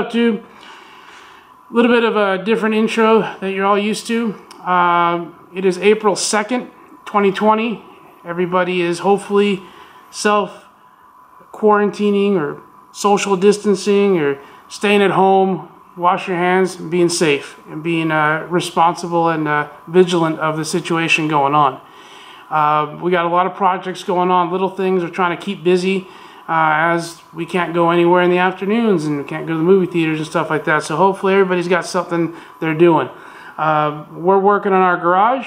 up to. A little bit of a different intro that you're all used to. Uh, it is April 2nd, 2020. Everybody is hopefully self quarantining or social distancing or staying at home, wash your hands, being safe, and being uh, responsible and uh, vigilant of the situation going on. Uh, we got a lot of projects going on, little things we're trying to keep busy uh, as we can't go anywhere in the afternoons and we can't go to the movie theaters and stuff like that. So hopefully everybody's got something they're doing. Uh, we're working on our garage.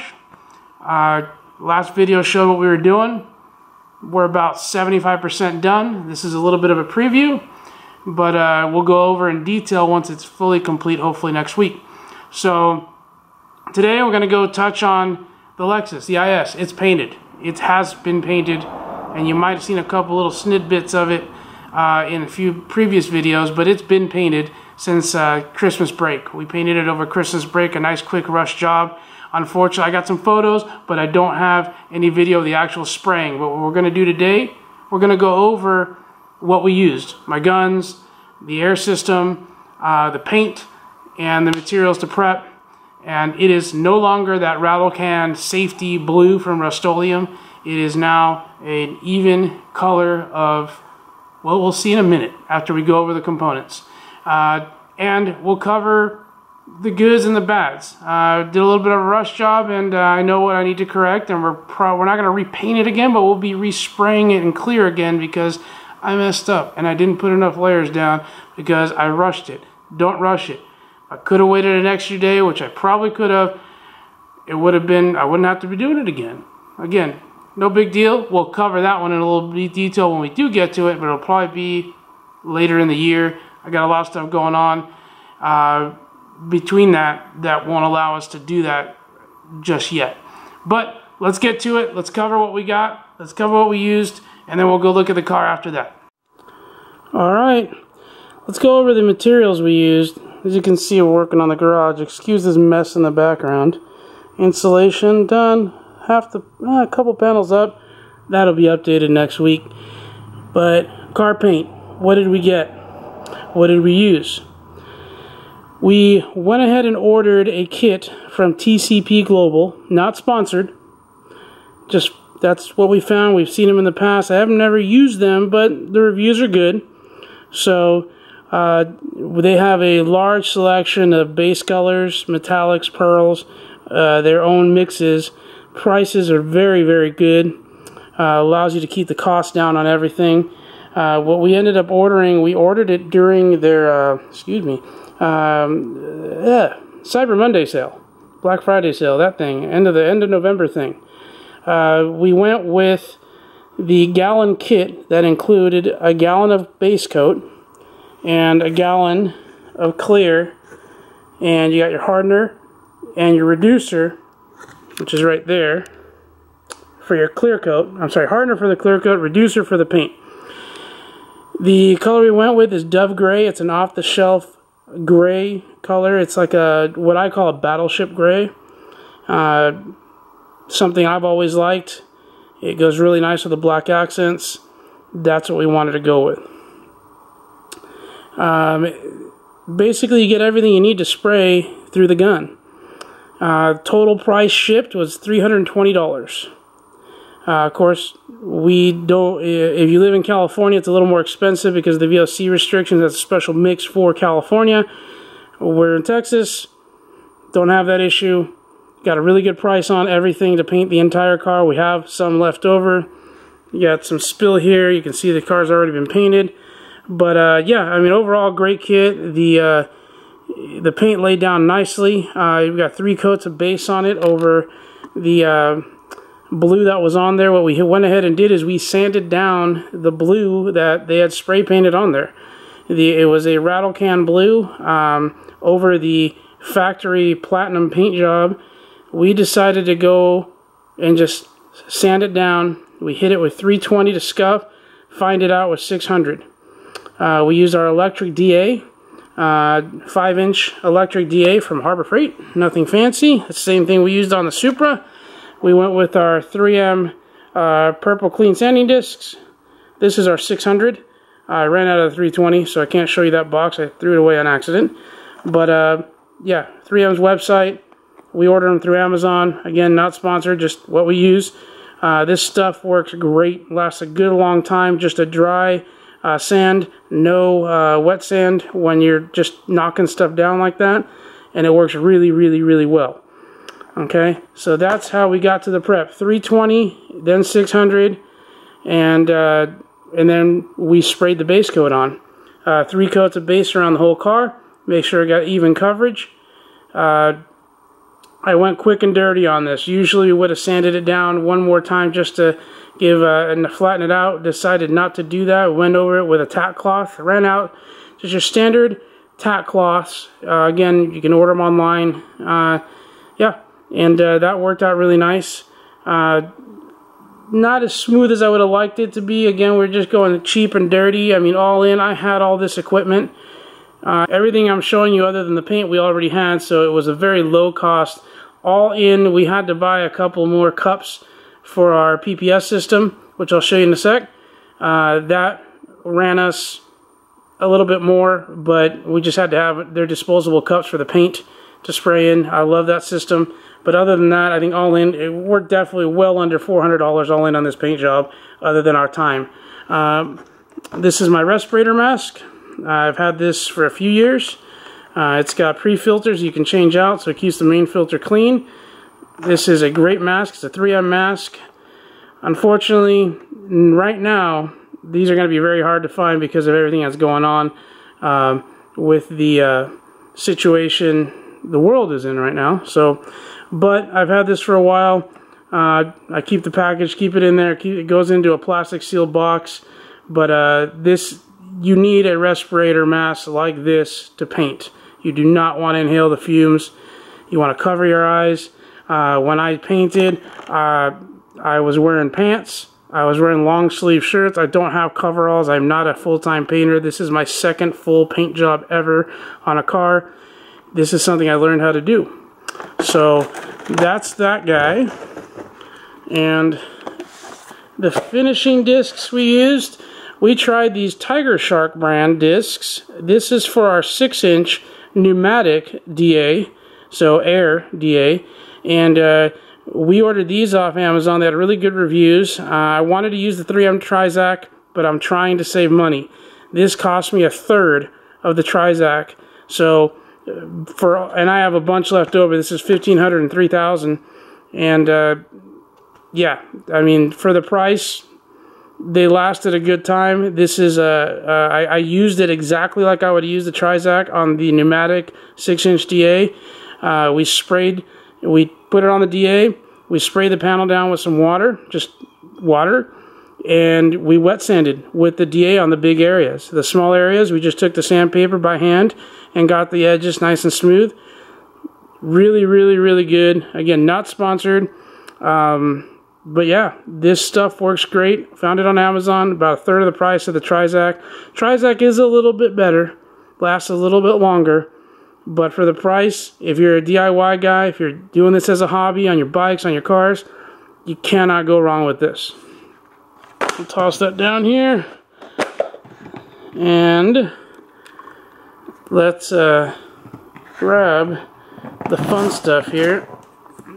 Uh, last video showed what we were doing. We're about 75% done. This is a little bit of a preview, but uh, we'll go over in detail once it's fully complete, hopefully next week. So today we're going to go touch on the Lexus, the IS. It's painted. It has been painted, and you might have seen a couple little snidbits of it uh, in a few previous videos, but it's been painted since uh, Christmas break. We painted it over Christmas break, a nice quick rush job. Unfortunately, I got some photos, but I don't have any video of the actual spraying. But what we're going to do today, we're going to go over what we used. My guns, the air system, uh, the paint, and the materials to prep. And it is no longer that rattle can safety blue from Rust-Oleum. It is now an even color of, well, we'll see in a minute after we go over the components. Uh, and we'll cover the goods and the bads. Uh, did a little bit of a rush job, and uh, I know what I need to correct. And we're we're not going to repaint it again, but we'll be respraying it in clear again because I messed up and I didn't put enough layers down because I rushed it. Don't rush it. I could have waited an extra day, which I probably could have. It would have been. I wouldn't have to be doing it again. Again, no big deal. We'll cover that one in a little bit detail when we do get to it, but it'll probably be later in the year. I got a lot of stuff going on. Uh, between that that won't allow us to do that just yet. But let's get to it. Let's cover what we got. Let's cover what we used, and then we'll go look at the car after that. All right, let's go over the materials we used. As you can see, we're working on the garage. Excuse this mess in the background. Insulation done. Half the, uh, a couple panels up. That'll be updated next week. But car paint. What did we get? What did we use? We went ahead and ordered a kit from TCP Global, not sponsored. Just that's what we found. We've seen them in the past. I haven't never used them, but the reviews are good. So uh, they have a large selection of base colors, metallics, pearls, uh, their own mixes. Prices are very, very good. Uh, allows you to keep the cost down on everything. Uh, what we ended up ordering, we ordered it during their, uh, excuse me, um, Cyber Monday sale, Black Friday sale, that thing, end of the end of November thing. Uh, we went with the gallon kit that included a gallon of base coat and a gallon of clear, and you got your hardener and your reducer, which is right there for your clear coat. I'm sorry, hardener for the clear coat, reducer for the paint. The color we went with is Dove Gray. It's an off-the-shelf gray color. It's like a what I call a battleship gray. Uh, something I've always liked. It goes really nice with the black accents. That's what we wanted to go with. Um, basically, you get everything you need to spray through the gun. Uh, total price shipped was $320. Uh, of course, we don't. If you live in California, it's a little more expensive because the VOC restrictions. That's a special mix for California. We're in Texas, don't have that issue. Got a really good price on everything to paint the entire car. We have some left over. You got some spill here. You can see the car's already been painted. But uh, yeah, I mean, overall, great kit. The uh, the paint laid down nicely. Uh, you've got three coats of base on it over the uh, blue that was on there, what we went ahead and did is we sanded down the blue that they had spray painted on there. The, it was a rattle can blue um, over the factory platinum paint job. We decided to go and just sand it down. We hit it with 320 to scuff, find it out with 600. Uh, we used our electric DA, 5 inch electric DA from Harbor Freight. Nothing fancy. It's the same thing we used on the Supra we went with our 3M uh, purple clean sanding discs. This is our 600. I ran out of the 320, so I can't show you that box. I threw it away on accident. But uh, yeah, 3M's website. We order them through Amazon. Again, not sponsored, just what we use. Uh, this stuff works great, lasts a good long time. Just a dry uh, sand, no uh, wet sand when you're just knocking stuff down like that. And it works really, really, really well. Okay, so that's how we got to the prep. 320, then 600, and uh, and then we sprayed the base coat on. Uh, three coats of base around the whole car. Make sure it got even coverage. I went quick and dirty on this. Usually we would have sanded it down one more time just to give uh, and flatten it out. Decided not to do that. Went over it with a tack cloth. Ran out just your standard tack cloths. Uh, again, you can order them online. Uh, yeah, and uh, that worked out really nice. Uh, not as smooth as I would have liked it to be. Again, we're just going cheap and dirty. I mean, all in. I had all this equipment. Uh, everything I'm showing you other than the paint we already had, so it was a very low cost. All in, we had to buy a couple more cups for our PPS system, which I'll show you in a sec. Uh, that ran us a little bit more, but we just had to have their disposable cups for the paint to spray in. I love that system. But other than that, I think all in, it, we're definitely well under $400 all in on this paint job, other than our time. Um, this is my respirator mask. I've had this for a few years. Uh, it's got pre-filters you can change out, so it keeps the main filter clean. This is a great mask. It's a 3M mask. Unfortunately, right now, these are going to be very hard to find because of everything that's going on uh, with the uh, situation the world is in right now. So, but I've had this for a while. Uh, I keep the package, keep it in there. Keep, it goes into a plastic sealed box. But uh, this, you need a respirator mask like this to paint. You do not want to inhale the fumes. You want to cover your eyes. Uh, when I painted, uh, I was wearing pants. I was wearing long sleeve shirts. I don't have coveralls. I'm not a full-time painter. This is my second full paint job ever on a car this is something I learned how to do. So that's that guy. And the finishing discs we used, we tried these Tiger Shark brand discs. This is for our 6 inch pneumatic DA, so air DA. And uh, we ordered these off Amazon. They had really good reviews. Uh, I wanted to use the 3M Trizact, but I'm trying to save money. This cost me a third of the Trizact, So for and I have a bunch left over. This is fifteen hundred and three thousand, and uh, yeah, I mean for the price, they lasted a good time. This is a uh, I, I used it exactly like I would use the Trizact on the pneumatic six inch DA. Uh, we sprayed, we put it on the DA. We sprayed the panel down with some water, just water, and we wet sanded with the DA on the big areas. The small areas, we just took the sandpaper by hand and got the edges nice and smooth. Really, really, really good. Again, not sponsored. Um, but yeah, this stuff works great. Found it on Amazon, about a third of the price of the Trizact. Trizact is a little bit better, lasts a little bit longer. But for the price, if you're a DIY guy, if you're doing this as a hobby on your bikes, on your cars, you cannot go wrong with this. I'll toss that down here. And let's uh, grab the fun stuff here.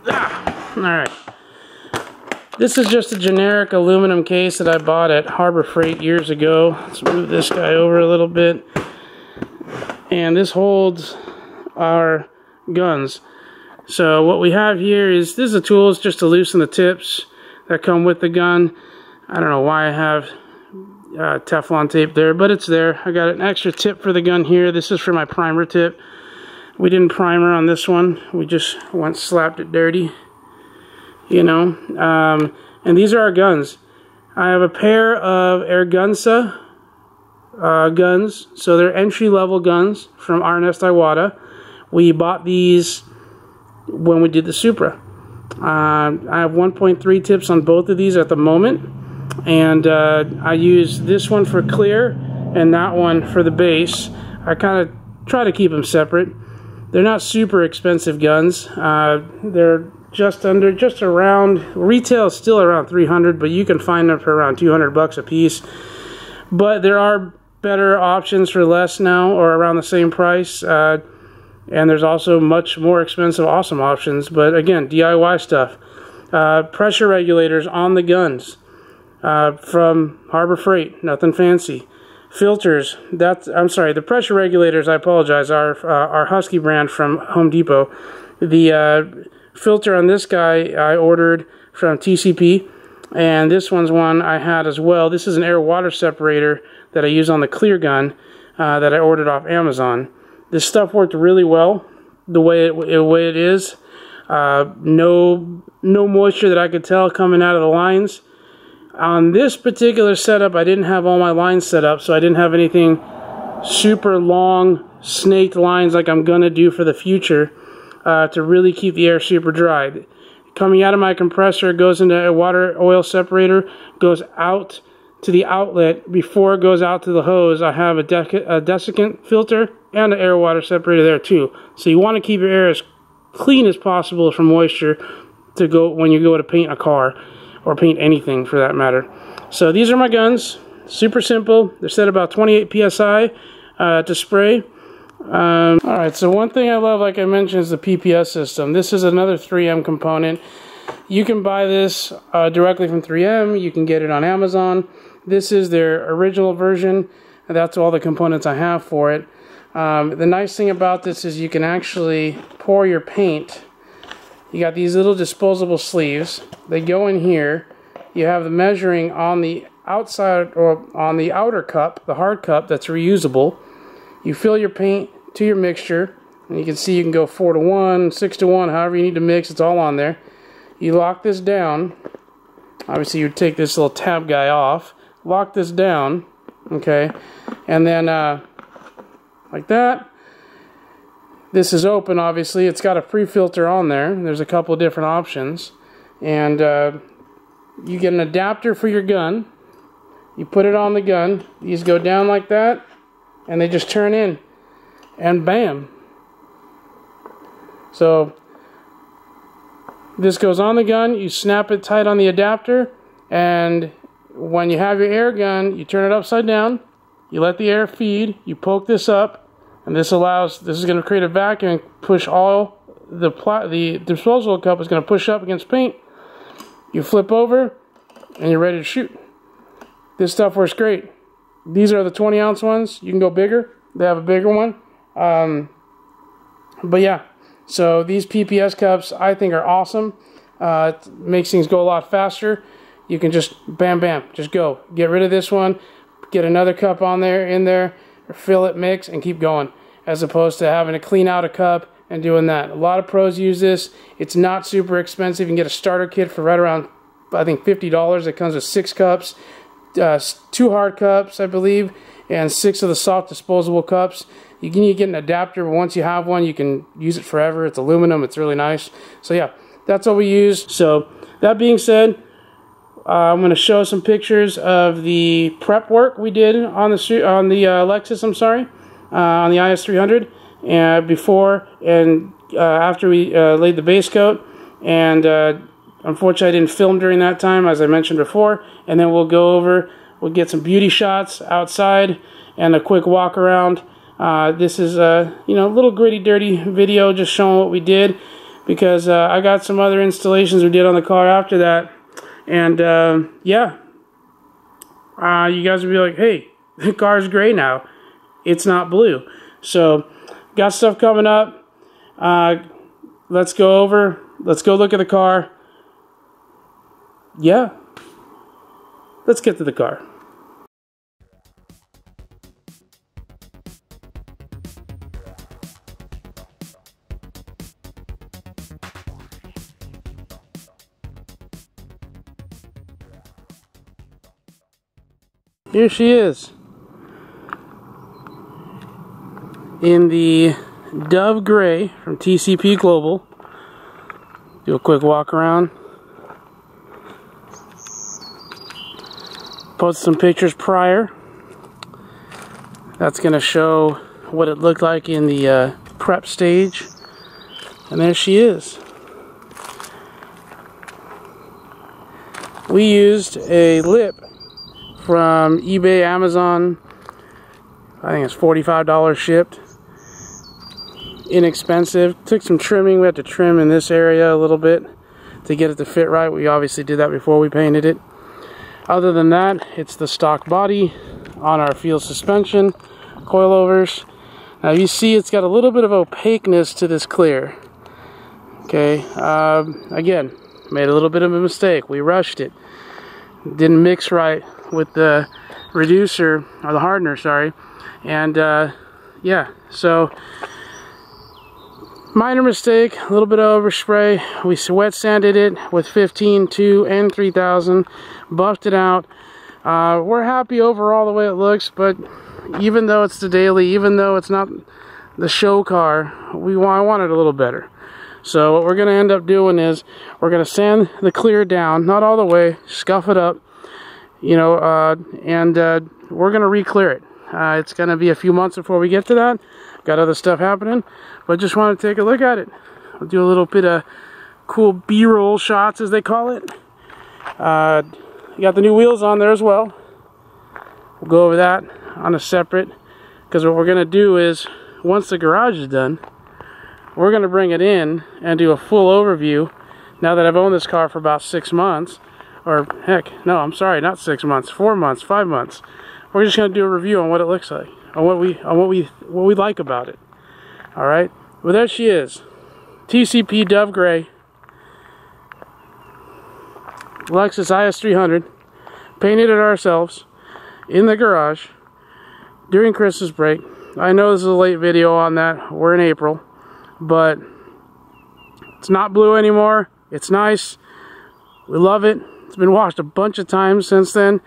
Ah, Alright. This is just a generic aluminum case that I bought at Harbor Freight years ago. Let's move this guy over a little bit. And this holds our guns. So what we have here is, this is a tool, it's just to loosen the tips that come with the gun. I don't know why I have uh, Teflon tape there, but it's there. I got an extra tip for the gun here. This is for my primer tip. We didn't primer on this one. We just went slapped it dirty, you know. Um, and these are our guns. I have a pair of Ergunsa uh, guns. So they're entry-level guns from Anest Iwata. We bought these when we did the Supra. Uh, I have 1.3 tips on both of these at the moment and uh, I use this one for clear and that one for the base. I kind of try to keep them separate. They're not super expensive guns. Uh, they're just under, just around, retail is still around 300 but you can find them for around 200 bucks a piece. but there are better options for less now or around the same price. Uh, and there's also much more expensive, awesome options. But again, DIY stuff. Uh, pressure regulators on the guns uh, from Harbor Freight, nothing fancy. Filters, that's, I'm sorry, the pressure regulators, I apologize, are uh, our Husky brand from Home Depot. The uh, filter on this guy I ordered from TCP, and this one's one I had as well. This is an air water separator that I use on the clear gun uh, that I ordered off Amazon. This stuff worked really well the way it, way it is. Uh, no no moisture that I could tell coming out of the lines. On this particular setup, I didn't have all my lines set up, so I didn't have anything super long snaked lines like I'm gonna do for the future uh, to really keep the air super dry. Coming out of my compressor goes into a water oil separator, goes out to the outlet before it goes out to the hose. I have a, a desiccant filter and an air water separator there too. So you want to keep your air as clean as possible from moisture to go when you go to paint a car or paint anything for that matter. So these are my guns. Super simple. They're set about 28 psi uh, to spray. Um, Alright, so one thing I love, like I mentioned, is the PPS system. This is another 3M component. You can buy this uh, directly from 3M. You can get it on Amazon. This is their original version. That's all the components I have for it. Um, the nice thing about this is you can actually pour your paint. You got these little disposable sleeves. They go in here. You have the measuring on the outside or on the outer cup, the hard cup that's reusable. You fill your paint to your mixture. And you can see you can go 4 to 1, 6 to 1, however you need to mix. It's all on there. You lock this down. Obviously, you take this little tab guy off lock this down, okay, and then uh, like that. This is open, obviously. It's got a pre-filter on there. There's a couple of different options. And uh, you get an adapter for your gun. You put it on the gun. These go down like that. And they just turn in. And bam. So this goes on the gun. You snap it tight on the adapter. And when you have your air gun, you turn it upside down, you let the air feed, you poke this up, and this allows, this is going to create a vacuum and push all the, the disposable cup is going to push up against paint. You flip over, and you're ready to shoot. This stuff works great. These are the 20 ounce ones. You can go bigger. They have a bigger one. Um, but yeah, so these PPS cups I think are awesome. Uh, it makes things go a lot faster you can just bam bam just go get rid of this one get another cup on there in there fill it mix and keep going as opposed to having to clean out a cup and doing that a lot of pros use this it's not super expensive you can get a starter kit for right around I think $50 it comes with six cups uh, two hard cups I believe and six of the soft disposable cups you can get an adapter but once you have one you can use it forever it's aluminum it's really nice so yeah that's all we use so that being said uh, I'm going to show some pictures of the prep work we did on the on the uh, Lexus. I'm sorry, uh, on the IS300, and before and uh, after we uh, laid the base coat. And uh, unfortunately, I didn't film during that time, as I mentioned before. And then we'll go over, we'll get some beauty shots outside and a quick walk around. this is a you know a little gritty, dirty video, just showing what we did. Because I got some other installations we did on the car after that and uh, yeah, uh, you guys will be like, hey, the car's gray now. It's not blue. So, got stuff coming up. Uh, let's go over. Let's go look at the car. Yeah. Let's get to the car. Here she is. In the Dove Gray from TCP Global. Do a quick walk around. Post some pictures prior. That's going to show what it looked like in the uh, prep stage. And there she is. We used a lip from eBay, Amazon. I think it's $45 shipped. Inexpensive. Took some trimming. We had to trim in this area a little bit to get it to fit right. We obviously did that before we painted it. Other than that, it's the stock body on our field suspension, coilovers. Now you see it's got a little bit of opaqueness to this clear. Okay, um, again, made a little bit of a mistake. We rushed it. Didn't mix right with the reducer, or the hardener, sorry. And uh, yeah, so minor mistake, a little bit of overspray. We wet sanded it with 15, 2, and 3000, buffed it out. Uh, we're happy overall the way it looks, but even though it's the daily, even though it's not the show car, we want, I want it a little better. So what we're going to end up doing is we're going to sand the clear down, not all the way, scuff it up, you know, uh, and uh, we're going to re-clear it. Uh, it's going to be a few months before we get to that. Got other stuff happening, but just want to take a look at it. I'll do a little bit of cool B-roll shots, as they call it. Uh, got the new wheels on there as well. We'll go over that on a separate, because what we're going to do is, once the garage is done, we're going to bring it in and do a full overview now that I've owned this car for about six months or heck no I'm sorry not six months four months five months we're just going to do a review on what it looks like on what we on what we what we like about it all right well there she is TCP Dove Gray Lexus IS 300 painted it ourselves in the garage during Christmas break I know this is a late video on that we're in April but it's not blue anymore. It's nice. We love it. It's been washed a bunch of times since then.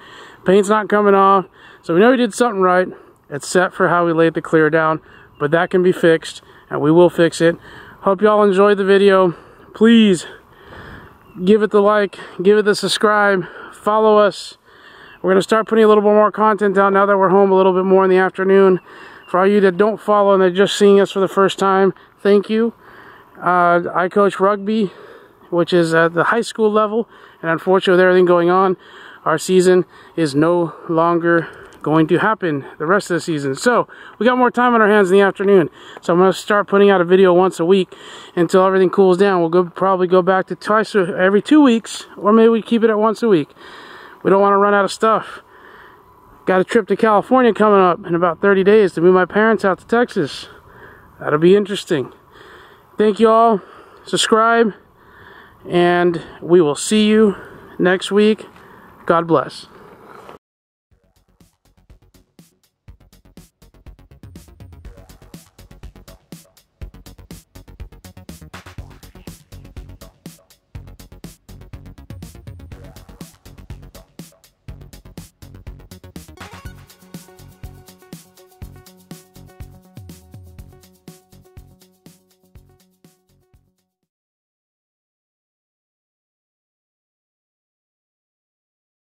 Paint's not coming off. So we know we did something right. It's set for how we laid the clear down, but that can be fixed, and we will fix it. Hope y'all enjoyed the video. Please give it the like, give it the subscribe, follow us. We're going to start putting a little bit more content out now that we're home a little bit more in the afternoon. For all you that don't follow and they're just seeing us for the first time, thank you. Uh, I coach rugby, which is at the high school level, and unfortunately with everything going on, our season is no longer going to happen the rest of the season. So, we got more time on our hands in the afternoon. So I'm going to start putting out a video once a week until everything cools down. We'll go probably go back to twice every two weeks, or maybe we keep it at once a week. We don't want to run out of stuff. Got a trip to California coming up in about 30 days to move my parents out to Texas. That'll be interesting. Thank you all. Subscribe. And we will see you next week. God bless.